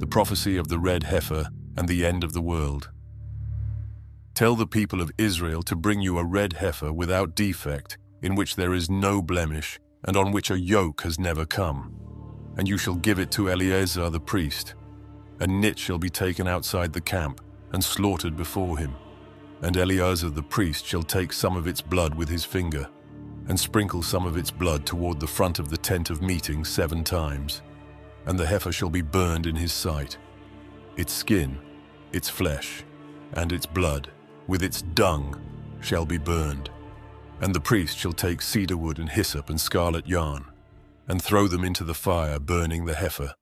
the prophecy of the red heifer and the end of the world. Tell the people of Israel to bring you a red heifer without defect, in which there is no blemish, and on which a yoke has never come. And you shall give it to Eleazar the priest. A nit shall be taken outside the camp, and slaughtered before him. And Eleazar the priest shall take some of its blood with his finger, and sprinkle some of its blood toward the front of the tent of meeting seven times. And the heifer shall be burned in his sight. Its skin, its flesh, and its blood with its dung shall be burned. And the priest shall take cedar wood and hyssop and scarlet yarn, and throw them into the fire, burning the heifer.